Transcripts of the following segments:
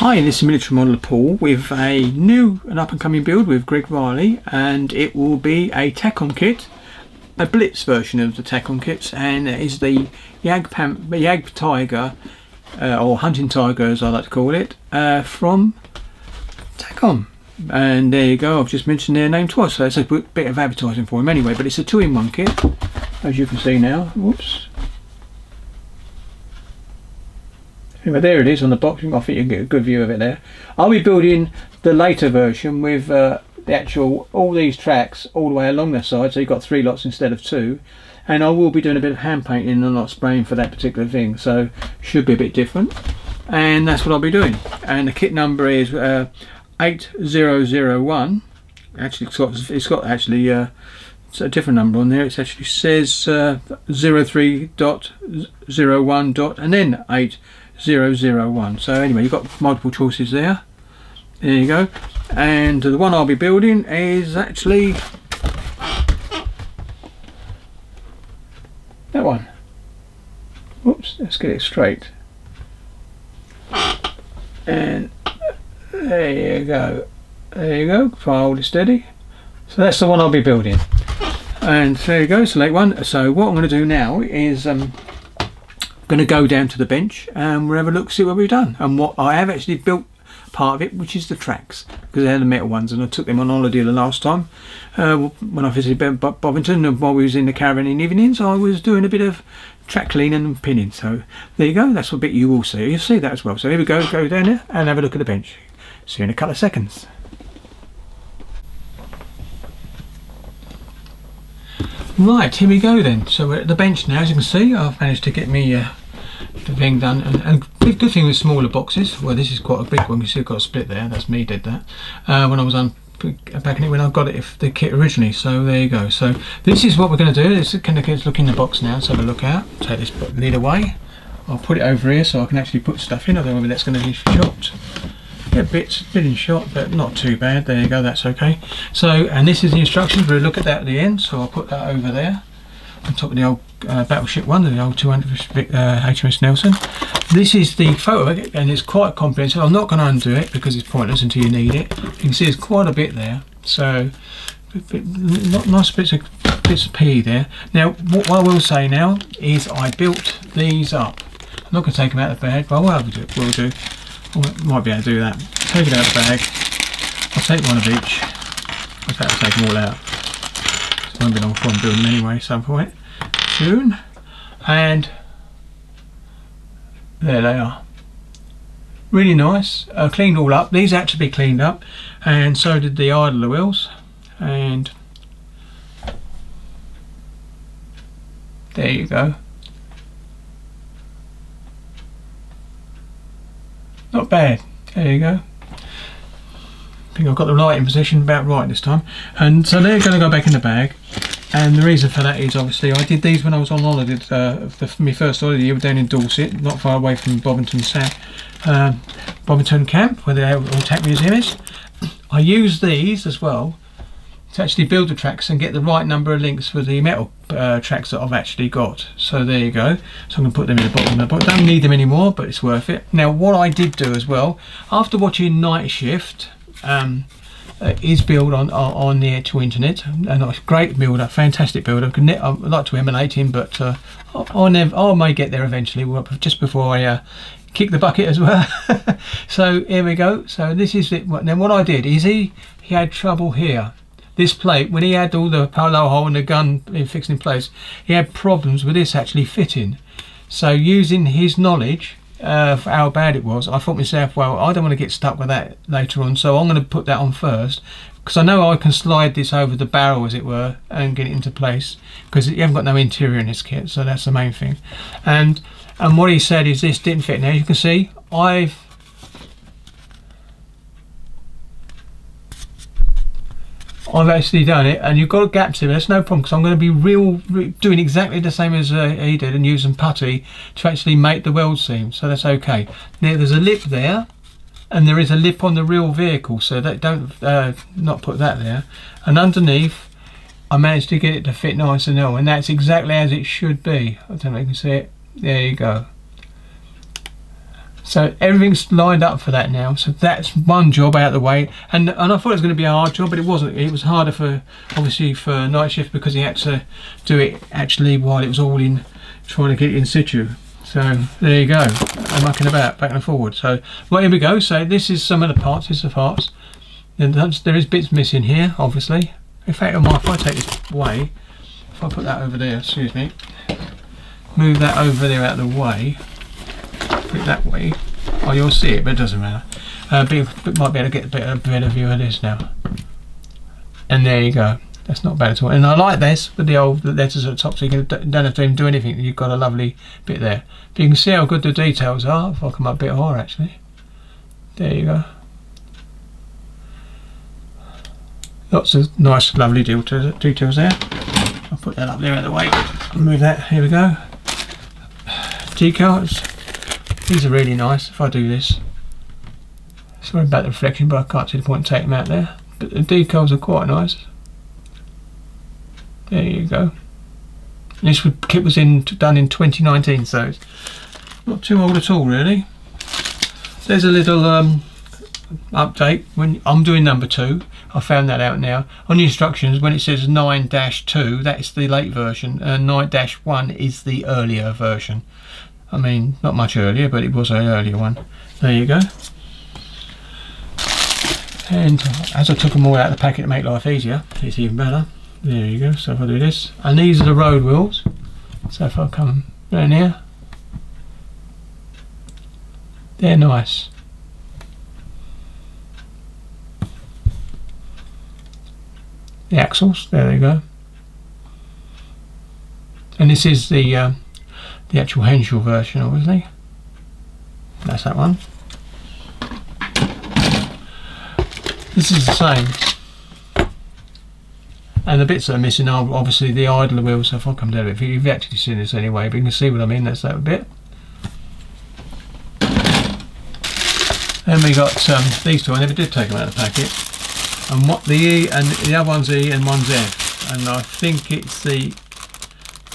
Hi, this is Military Modeller Paul with a new and up and coming build with Greg Reilly and it will be a Takom kit, a Blitz version of the Takom kits and it is the Yag, Pam Jagdtiger uh, or Hunting Tiger as I like to call it uh, from Takom and there you go I've just mentioned their name twice so it's a bit of advertising for them anyway but it's a two-in-one kit as you can see now. Whoops Anyway, there it is on the box. I think you can get a good view of it there. I'll be building the later version with uh, the actual all these tracks all the way along the side, so you've got three lots instead of two. And I will be doing a bit of hand painting and not spraying for that particular thing, so should be a bit different. And that's what I'll be doing. And the kit number is uh, 8001. Actually, it's got, it's got actually uh, it's a different number on there. It actually says uh, 03.01. Dot, and then 8. 001 so anyway you've got multiple choices there. There you go. And the one I'll be building is actually that one. Whoops let's get it straight. And there you go. There you go. Hold it steady. So that's the one I'll be building. And there you go select one. So what I'm going to do now is um, going to go down to the bench and we'll have a look see what we've done. And what I have actually built part of it which is the tracks because they're the metal ones and I took them on holiday the last time uh, when I visited Bovington and while we was in the caravan in evenings I was doing a bit of track cleaning and pinning. So there you go that's what bit you will see. You'll see that as well. So here we go go down there and have a look at the bench. See you in a couple of seconds Right, here we go then. So we're at the bench now, as you can see. I've managed to get me uh, the thing done. And, and good, good thing with smaller boxes, well this is quite a big one, you see I've got a split there, that's me did that. Uh, when I was on back in it when I got it if the kit originally. So there you go. So this is what we're going to do. Let's kind of look in the box now. Let's have a look out. Take this lid away. I'll put it over here so I can actually put stuff in. I don't know whether that's going to be yeah bits bit in shot but not too bad there you go that's okay so and this is the instructions we'll look at that at the end so I'll put that over there on top of the old uh, Battleship 1, the old 200 uh, HMS Nelson. This is the photo and it's quite comprehensive. I'm not going to undo it because it's pointless until you need it. You can see there's quite a bit there. So, not nice bits of, bits of P there. Now, what I will say now is I built these up. I'm not going to take them out of the bag, but I will do. Will do. I might be able to do that. Take it out of the bag. I'll take one of each. I'll take them all out. So I'm going to build them anyway some point soon and there they are really nice uh, cleaned all up these had to be cleaned up and so did the idler wheels and there you go not bad. There you go. I think I've got the lighting position about right this time. And so they're going to go back in the bag. And the reason for that is obviously I did these when I was on holiday, uh, the, my first holiday down in Dorset, not far away from Bovington, uh, Bovington Camp, where the Old Tack Museum is. I used these as well to actually build the tracks and get the right number of links for the metal uh, tracks that I've actually got. So there you go. So I'm going to put them in the bottom of the box. Don't need them anymore, but it's worth it. Now what I did do as well, after watching Night Shift, um, uh, is built on, on, the actual internet and a great builder fantastic builder I'd like to emulate him but uh, I, never, I may get there eventually just before I uh, kick the bucket as well so here we go so this is it then what I did is he he had trouble here this plate when he had all the parallel hole and the gun fixed in place he had problems with this actually fitting so using his knowledge uh, for how bad it was, I thought to myself, well, I don't want to get stuck with that later on, so I'm going to put that on first because I know I can slide this over the barrel, as it were, and get it into place because you haven't got no interior in this kit, so that's the main thing. And and what he said is this didn't fit. Now you can see I've I've actually done it and you've got gaps in it, that's no problem because I'm going to be real doing exactly the same as uh, he did and using putty to actually make the weld seam so that's okay. Now there's a lip there and there is a lip on the real vehicle so that don't uh, not put that there. And underneath I managed to get it to fit nice and all and that's exactly as it should be. I don't know if you can see it. There you go So everything's lined up for that now. So that's one job out of the way. And and I thought it was going to be a hard job, but it wasn't. It was harder for obviously for night shift because he had to do it actually while it was all in trying to get it in situ. So there you go. I'm mucking about back and forward. So well here we go. So this is some of the parts. This is the parts. And there is bits missing here, obviously. In fact, if I take this away, if I put that over there, excuse me, move that over there out of the way put it that way. Oh, you'll see it, but it doesn't matter. Uh, but might be able to get a a better view of this now. And there you go. That's not bad at all. And I like this with the old letters at the top, so you don't have to even do anything. You've got a lovely bit there. But you can see how good the details are. If I come up a bit higher, actually. There you go. Lots of nice, lovely details there. I'll put that up there out of the way. Move that. Here we go. Decals. These are really nice if I do this. Sorry about the reflection, but I can't see the point in taking them out there. But the decals are quite nice. There you go. This kit was in done in 2019, so not too old at all, really. There's a little um, update when I'm doing number two. I found that out now. On the instructions, when it says 9-2, that's the late version, and 9-1 is the earlier version. I mean, not much earlier, but it was an earlier one. There you go. And as I took them all out of the packet to make life easier, it's even better. There you go. So if I do this, and these are the road wheels. So if I come down here, they're nice. The axles, there they go. And this is the uh, the actual Henschel version obviously. That's that one. This is the same. And the bits that are missing are obviously the idler wheel, so if I come down a bit if you've actually seen this anyway but you can see what I mean that's that bit. Then we got um, these two I never did take them out of the packet. And what the E and the other one's E and one's F. And I think it's the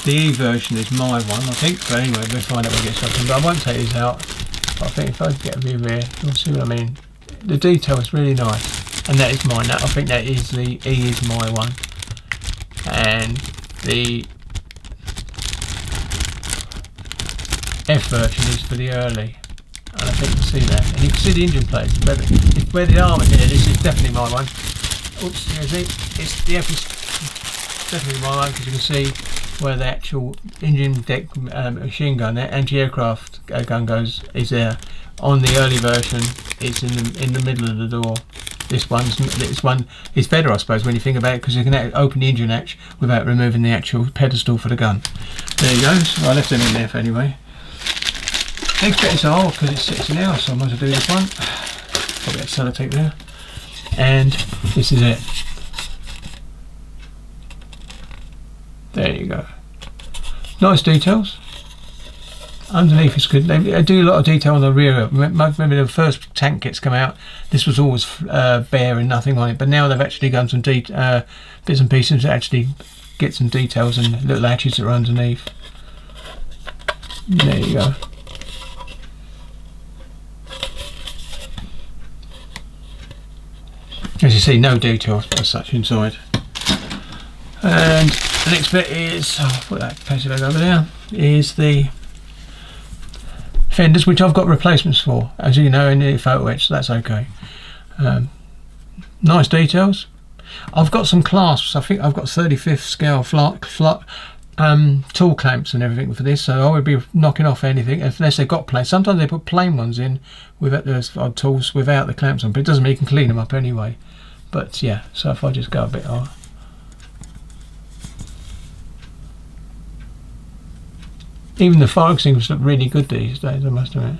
the E version is my one, I think. But anyway, we'll find out when we get something. But I won't take these out. But I think if I get a view here, you'll see what I mean. The detail is really nice. And that is mine. That, I think that is the E is my one. And the F version is for the early. And I think you can see that. And you can see the engine plates. Where the, where the arm here, this is definitely my one. Oops, you see, it's the F is definitely my one because you can see where the actual engine deck um, machine gun, that anti-aircraft uh, gun goes, is there. On the early version, it's in the in the middle of the door. This one's this one is better, I suppose, when you think about it, because you can open the engine hatch without removing the actual pedestal for the gun. There you go. So I left it in there for anyway. Next bit is hole because it sits in there, so I might as well do this one. Probably that sellotape there. And this is it. There you go. Nice details. Underneath is good. They do a lot of detail on the rear. Remember the first tank kits come out, this was always uh, bare and nothing on it. But now they've actually done some uh, bits and pieces to actually get some details and little latches that are underneath. There you go. As you see, no details as such inside. And the next bit is, oh, I'll put that paper bag over there, is the fenders, which I've got replacements for, as you know in the photo etch, so that's okay. Um, nice details. I've got some clasps, I think I've got 35th scale flat, flat, um, tool clamps and everything for this, so I would be knocking off anything unless they've got plain. Sometimes they put plain ones in without those odd tools without the clamps on, but it doesn't mean you can clean them up anyway. But yeah, so if I just go a bit higher. Even the extinguishers look really good these days, I must admit.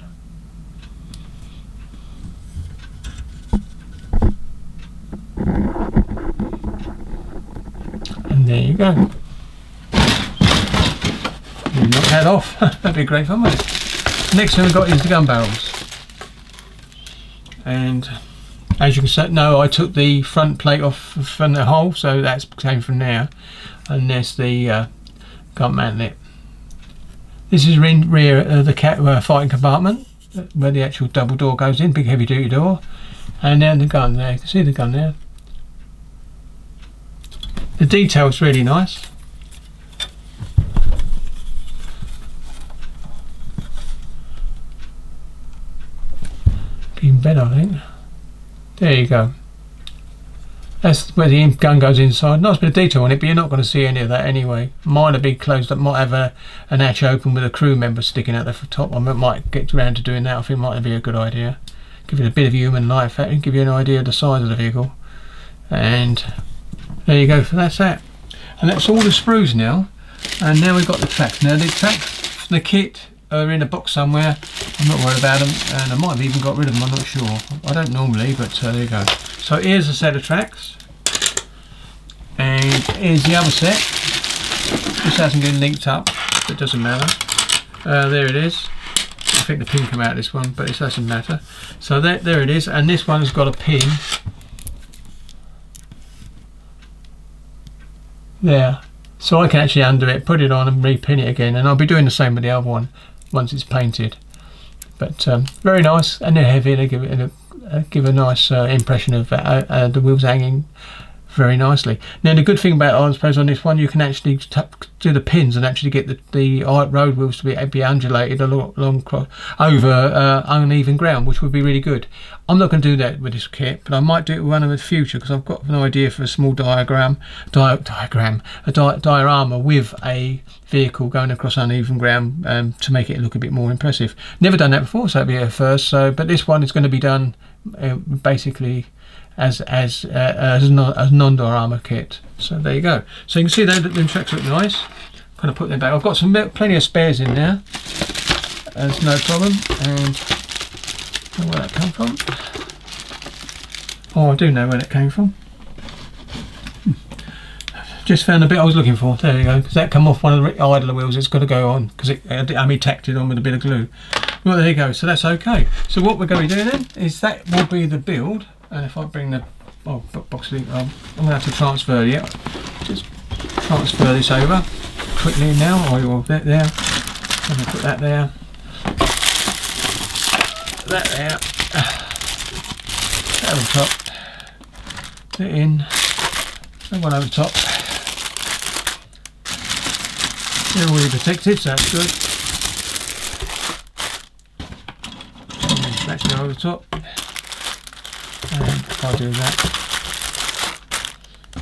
And there you go. You knock that off. That'd be great fun, mate. Next thing we've got is the gun barrels. And as you can see, no, I took the front plate off from the hole, so that's came from there. And there's the uh, gun mantlet. This is in rear of the cat, uh, fighting compartment. where the actual double door goes in, big heavy duty door. And then the gun there, you can see the gun there. The detail's really nice. Even better, I think. There you go. That's where the gun goes inside. Nice bit of detail on it, but you're not going to see any of that anyway. Mine will be closed up. Might have a, an hatch open with a crew member sticking out there for the top. I might get around to doing that. I think might be a good idea. Give it a bit of human life and give you an idea of the size of the vehicle. And there you go. That's that. And that's all the sprues now. And now we've got the tracks. Now the tracks, the kit are in a box somewhere. I'm not worried about them, and I might have even got rid of them. I'm not sure. I don't normally, but uh, there you go. So here's a set of tracks, and here's the other set. This hasn't been linked up, it doesn't matter. Uh, there it is. I think the pin came out this one, but it doesn't matter. So there, there it is, and this one's got a pin there so I can actually undo it put it on and repin it again and I'll be doing the same with the other one once it's painted but um, very nice and they're heavy they give it a, give a nice uh, impression of uh, uh the wheels hanging very nicely. Now the good thing about I suppose on this one you can actually do the pins and actually get the, the road wheels to be, be undulated along, along over uh, uneven ground which would be really good. I'm not going to do that with this kit but I might do it with one in the future because I've got an idea for a small diagram di diagram a di diorama with a vehicle going across uneven ground um, to make it look a bit more impressive. Never done that before so that'll be a first so but this one is going to be done uh, basically as as uh, as, non, as non-diorama kit. So there you go. So you can see that the tracks look nice. Kind of put them back. I've got some plenty of spares in there. There's no problem. And where that come from? Oh, I do know where it came from. Just found the bit I was looking for. There you go. Because that come off one of the idler wheels. It's got to go on because I mean tacked it on with a bit of glue. Well, there you go. So that's okay. So what we're going to be doing then is that will be the build. And if I bring the oh, box link um, I'm going to have to transfer it. Just transfer this over quickly now. While you're there I'm going to put that there. That there. That over top. Put it in. And one over top. They're already protected so that's good and over the top. And I'll do that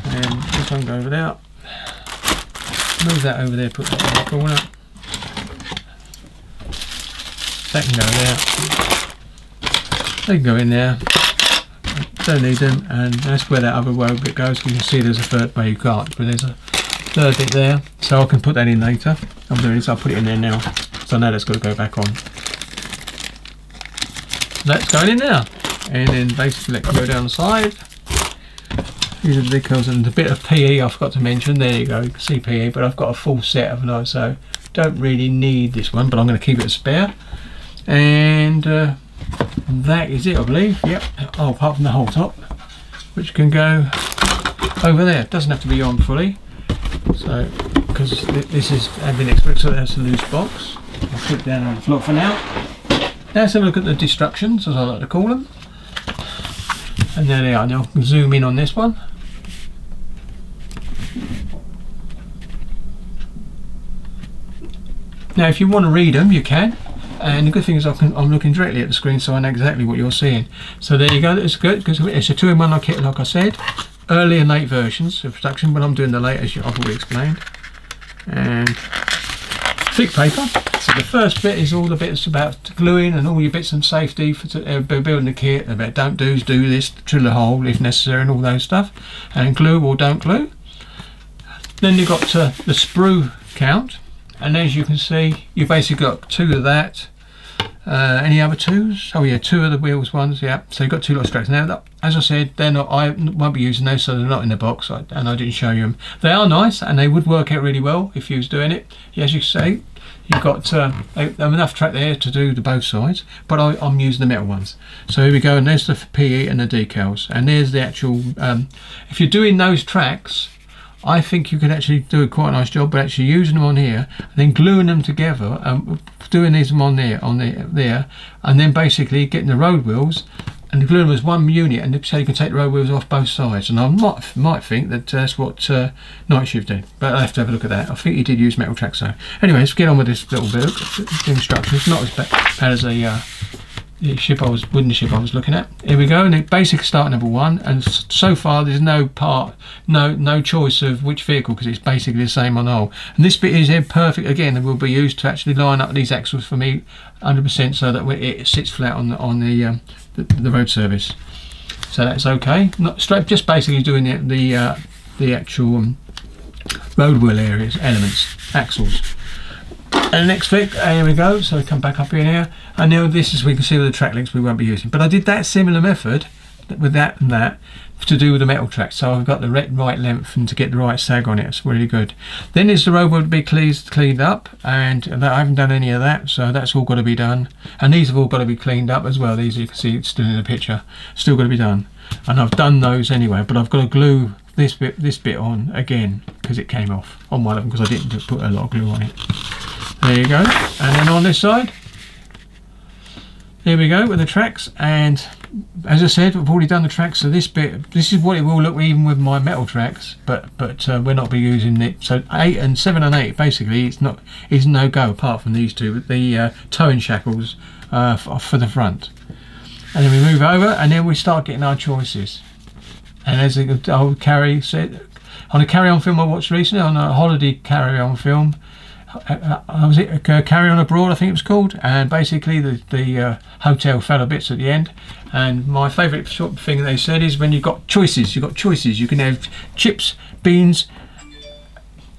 and this one go over there move that over there put that in the corner that can go there. They can go in there. Don't need them and that's where that other row bit goes you can see there's a third bay you can't but there's a third bit there. So I can put that in later. I'm doing this I'll put it in there now. So now that's got to go back on that's going in there. And then basically let go down the side. These are the decals and a bit of PE I forgot to mention. There you go you can see PE but I've got a full set of those so don't really need this one but I'm going to keep it a spare. And uh, that is it I believe. Yep oh apart from the whole top which can go over there. It doesn't have to be on fully. So because this is been expressed so that's a loose box. I'll put it down on the floor for now let's have a look at the destructions as I like to call them. And there they are. Now zoom in on this one. Now if you want to read them you can. And the good thing is I am looking directly at the screen so I know exactly what you're seeing. So there you go. It's good because it's a two-in-one kit like I said. Early and late versions of production but I'm doing the late as I've already explained. And thick paper so the first bit is all the bits about gluing and all your bits and safety for to, uh, building the kit, about don't do's, do this, drill a hole if necessary and all those stuff. And glue or don't glue. Then you've got uh, the sprue count. And as you can see, you've basically got two of that. Uh, any other twos? Oh yeah, two of the wheels ones, yeah. So you've got two lot of straps. Now, as I said, they're not. I won't be using those, so they're not in the box, and I didn't show you them. They are nice, and they would work out really well if you was doing it. As you say, you've got uh, enough track there to do the both sides but I, am using the metal ones so here we go and there's the PE and the decals and there's the actual um, if you're doing those tracks I think you could actually do a quite nice job by actually using them on here and then gluing them together and doing these on there on the there and then basically getting the road wheels and gluing them as one unit and so you can take the road wheels off both sides. And I might might think that that's what uh, Night Shift did but I have to have a look at that. I think he did use metal track so anyway let's get on with this little bit of instructions. Not as bad as a uh, the ship I was wooden ship I was looking at. Here we go, and basic start number one. And so far, there's no part, no no choice of which vehicle because it's basically the same on all. And this bit is here perfect again. It will be used to actually line up these axles for me 100% so that it sits flat on the on the, um, the, the road surface. So that's okay. Not straight, just basically doing the the uh, the actual um, road wheel areas, elements, axles. And the next bit, uh, here we go. So we come back up in here. And now this is, we can see all the track links we won't be using. But I did that similar method with that and that to do with the metal track. So I've got the right length and to get the right sag on it. It's really good. Then is the road will be cleaned up and I haven't done any of that. So that's all got to be done. And these have all got to be cleaned up as well. These you can see it's still in the picture. Still got to be done. And I've done those anyway, but I've got to glue this bit this bit on again because it came off on one of them because I didn't put a lot of glue on it. There you go. And then on this side, there we go with the tracks. And as I said, I've already done the tracks. So this bit, this is what it will look even with my metal tracks, but but uh, we're not be using it. So eight and seven and eight, basically, it's not is no go apart from these two. But The uh, towing shackles uh, for, the front. And then we move over, and then we start getting our choices. And as the old carry said on a carry-on film I watched recently, on a holiday carry-on film, uh, uh, was it uh, Carry On Abroad, I think it was called, and basically the, the uh, hotel fell a bits at the end. And my favourite sort of thing they said is when you've got choices, you've got choices. You can have chips, beans,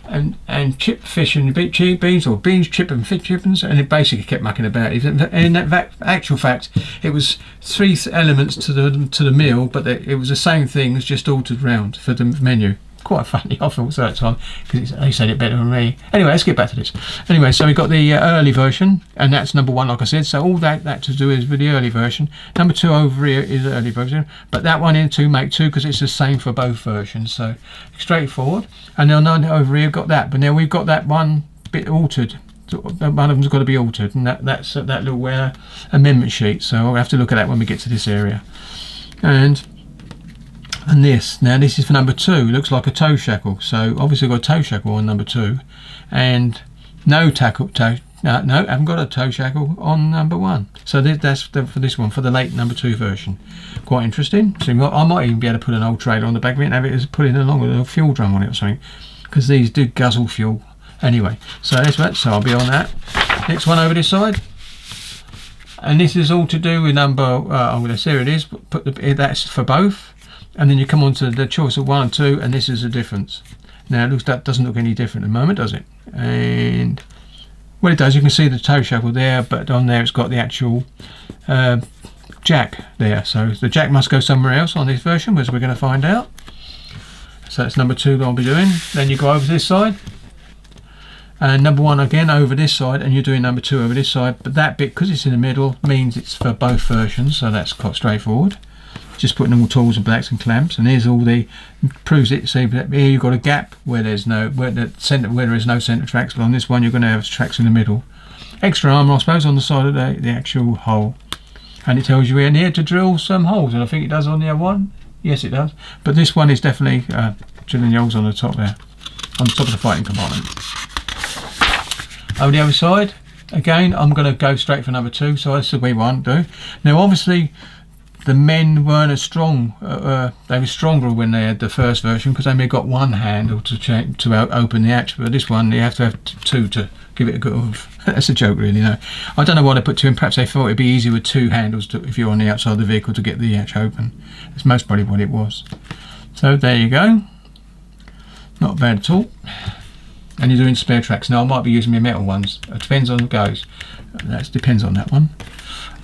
and and chip fish and beans, or beans, chip and fish chippings, and it basically kept mucking about. In that actual fact, it was three elements to the to the meal, but it was the same thing, it's just altered round for the menu quite funny I thought so at time because they said it better than me. Anyway, let's get back to this. Anyway, so we've got the uh, early version and that's number one like I said. So all that, that to do is with the early version. Number two over here is early version but that one in two make two because it's the same for both versions. So straightforward. And then over here we've got that but now we've got that one bit altered one of them's got to be altered and that, that's uh, that little uh, amendment sheet so I'll have to look at that when we get to this area and and this now this is for number two looks like a toe shackle so obviously I've got a toe shackle on number two and no tackle toe no, no, I haven't got a toe shackle on number one. So that's for this one, for the late number two version. Quite interesting. So I might even be able to put an old trailer on the back of it and have it put in along with a fuel drum on it or something. Because these do guzzle fuel. Anyway, so that's that. So I'll be on that. Next one over this side. And this is all to do with number, uh, oh, there it is. Put the, that's for both and then you come on to the choice of one and two and this is the difference. Now it looks that doesn't look any different at the moment does it? And well it does. You can see the toe shackle there but on there it's got the actual uh, jack there. So the jack must go somewhere else on this version as we're going to find out. So that's number two that I'll be doing. Then you go over this side. And number one again over this side and you're doing number two over this side. But that bit because it's in the middle means it's for both versions so that's quite straightforward just putting all tools and blacks and clamps and here's all the proves it see here you've got a gap where there's no where the center where there is no center tracks but on this one you're going to have tracks in the middle. Extra armor I suppose on the side of the, the actual hole and it tells you in here to drill some holes and I think it does on the other one. Yes it does. But this one is definitely uh, drilling the holes on the top there on the top of the fighting compartment. Over the other side again I'm going to go straight for number two so that's way one do. Now obviously the men weren't as strong. Uh, uh, they were stronger when they had the first version because they only got one handle to to open the hatch. But this one, you have to have two to give it a good. That's a joke, really. No, I don't know why they put two in. Perhaps they thought it'd be easier with two handles to, if you're on the outside of the vehicle to get the hatch open. That's most probably what it was. So there you go. Not bad at all. And you're doing spare tracks. Now I might be using my metal ones. It depends on the goes. That depends on that one.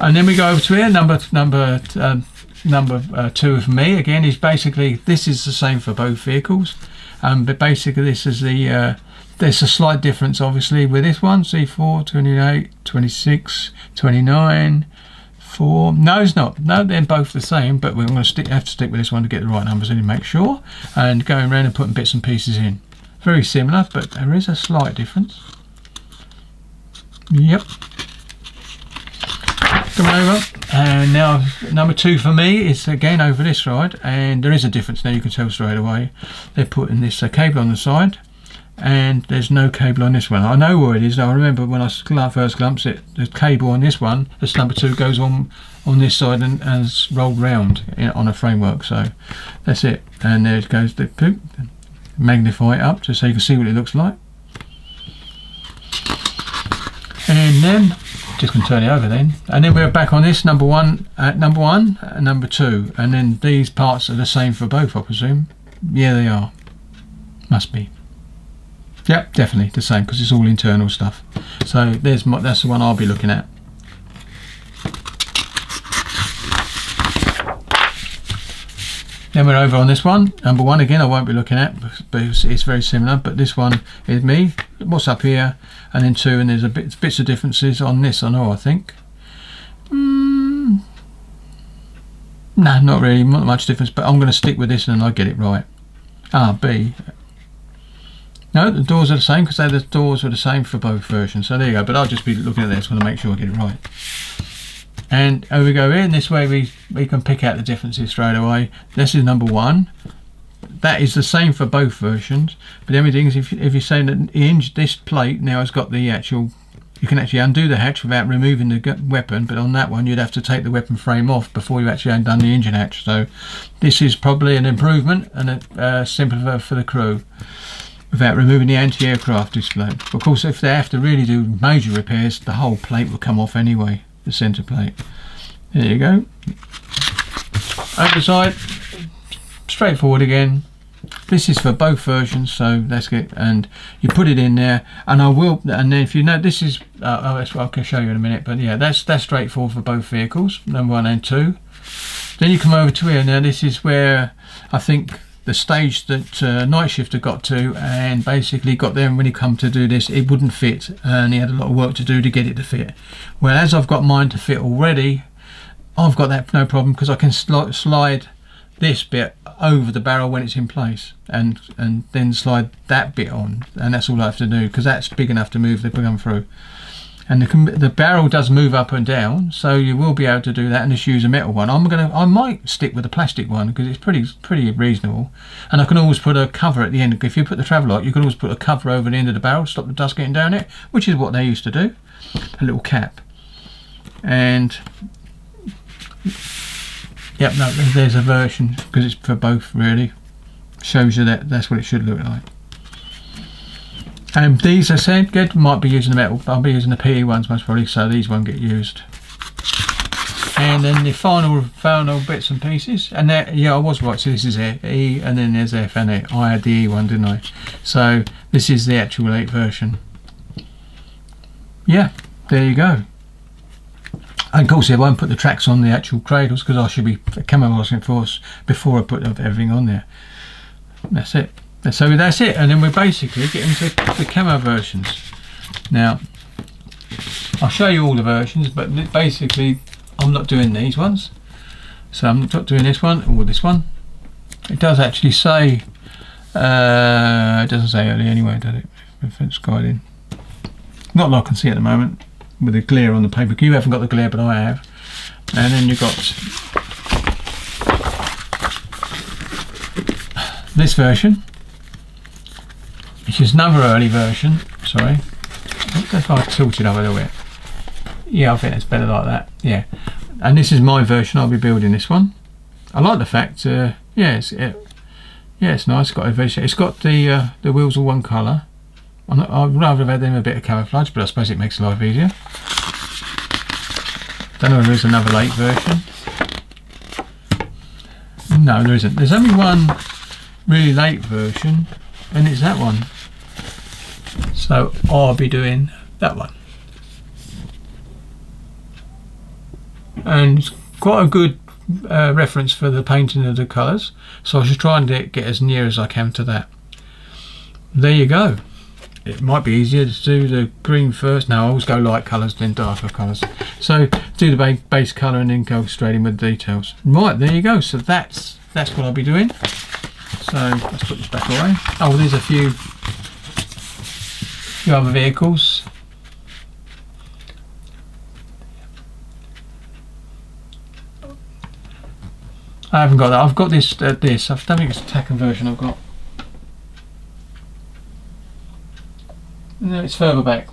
And then we go over to here, number number um, number uh, two for me again is basically this is the same for both vehicles, um, but basically this is the uh, there's a slight difference obviously with this one C4 28 26 29 four. No, it's not. No, they're both the same, but we're going to stick, have to stick with this one to get the right numbers in and make sure. And going around and putting bits and pieces in. Very similar, but there is a slight difference. Yep. Over, and now number two for me is again over this side, and there is a difference now. You can tell straight away. They're putting this uh, cable on the side, and there's no cable on this one. I know where it is. I remember when I first glimpsed it, the cable on this one, this number two goes on on this side and, it's rolled round on a framework. So that's it. And there it goes the poop. Magnify it up just so you can see what it looks like. And then just going to turn it over then. And then we're back on this number one, uh, number one, and number two. And then these parts are the same for both, I presume. Yeah, they are. Must be. Yep, definitely the same because it's all internal stuff. So there's my, that's the one I'll be looking at. Then we're over on this one. Number one again I won't be looking at but it's very similar but this one is me. What's up here? And then two and there's a bit bits of differences on this I know I think. Mm, nah not really not much difference but I'm going to stick with this and I get it right. Ah B no, the doors are the same because they the doors are the same for both versions. So there you go. But I'll just be looking at this going to make sure I get it right. And over we go in. This way we, we can pick out the differences straight away. This is number one. That is the same for both versions. But the only thing is if, if you're saying that hinge, this plate now has got the actual you can actually undo the hatch without removing the weapon but on that one you'd have to take the weapon frame off before you actually undone the engine hatch so this is probably an improvement and a uh, simpler for the crew without removing the anti-aircraft display. Of course, if they have to really do major repairs, the whole plate will come off anyway, the centre plate. There you go. Other side, straightforward again. This is for both versions, so that's good. And you put it in there, and I will. And then if you know, this is. Uh, oh, that's what I can show you in a minute. But yeah, that's that's straightforward for both vehicles, number one and two. Then you come over to here. Now this is where I think the stage that uh, Night Shifter got to and basically got there and when he come to do this it wouldn't fit and he had a lot of work to do to get it to fit well as I've got mine to fit already I've got that no problem because I can sl slide this bit over the barrel when it's in place and and then slide that bit on. And that's all I have to do because that's big enough to move the gun through. And the, the barrel does move up and down so you will be able to do that and just use a metal one. I'm gonna I might stick with the plastic one because it's pretty pretty reasonable. And I can always put a cover at the end. If you put the travel Travelite you can always put a cover over the end of the barrel to stop the dust getting down it which is what they used to do. A little cap. And yep no there's a version because it's for both really shows you that that's what it should look like and these, I said, good, might be using the metal, I'll be using the PE ones most probably, so these won't get used. And then the final final bits and pieces, and there, yeah, I was right, so this is E, and then there's F and it. I had the E one, didn't I? So this is the actual 8 version. Yeah, there you go. And of course, I won't put the tracks on the actual cradles because I should be camouflaging force before I put everything on there. That's it. So that's it. And then we're basically getting to the camo versions. Now I'll show you all the versions but basically I'm not doing these ones. So I'm not doing this one or this one. It does actually say uh, it doesn't say early anyway does it? Defense guiding not that I can see at the moment with the glare on the paper you haven't got the glare but I have and then you've got this version which is another early version. Sorry. If I tilt it up a little bit. Yeah, I think it's better like that. Yeah. And this is my version. I'll be building this one. I like the fact, uh, yeah, it's, it, yeah, it's nice. It's got a It's got the uh, the wheels all one colour. I'd rather have had them a bit of camouflage, but I suppose it makes life easier. Don't know if there's another late version. No, there isn't. There's only one really late version, and it's that one. So I'll be doing that one. And it's quite a good uh, reference for the painting of the colours. So I should try and get as near as I can to that. There you go. It might be easier to do the green first. No, I always go light colours then darker colours. So do the ba base colour and then go straight in with details. Right, there you go. So that's that's what I'll be doing. So let's put this back away. Oh, there's a few, few other vehicles. I haven't got that. I've got this. Uh, this. I don't think it's a TAC conversion. I've got. No, it's further back.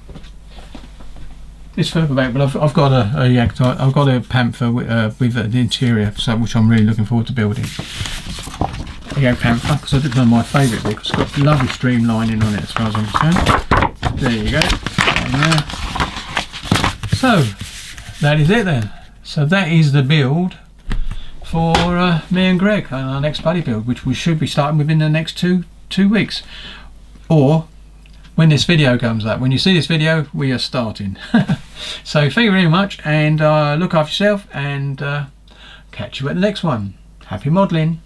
It's further back, but I've, I've got a, a. I've got a Panther with, uh, with the interior, so which I'm really looking forward to building. A Jagdpanther, because I did one of my favourite vehicles. It's got lovely streamlining on it, as far as I'm concerned. There you go. There. So that is it then. So that is the build for uh, me and Greg on our next buddy build, which we should be starting within the next two two weeks, or when this video comes up. When you see this video, we are starting. so thank you very much, and uh, look after yourself, and uh, catch you at the next one. Happy modelling.